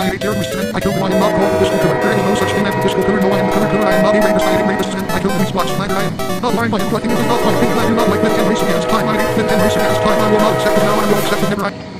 I hate your sin. I killed one, I'm not called the disco killer. There is no such thing as the disco killer. No, I am killer killer. I am not a rapist. I am a rapist. And I killed these blocks. Neither I am not lying, but I am not my opinion. I do not like this. And racing against time. I hate this. And racing against time. I will not accept it now. I will accept it never. I